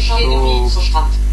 Hygiene, Zustand.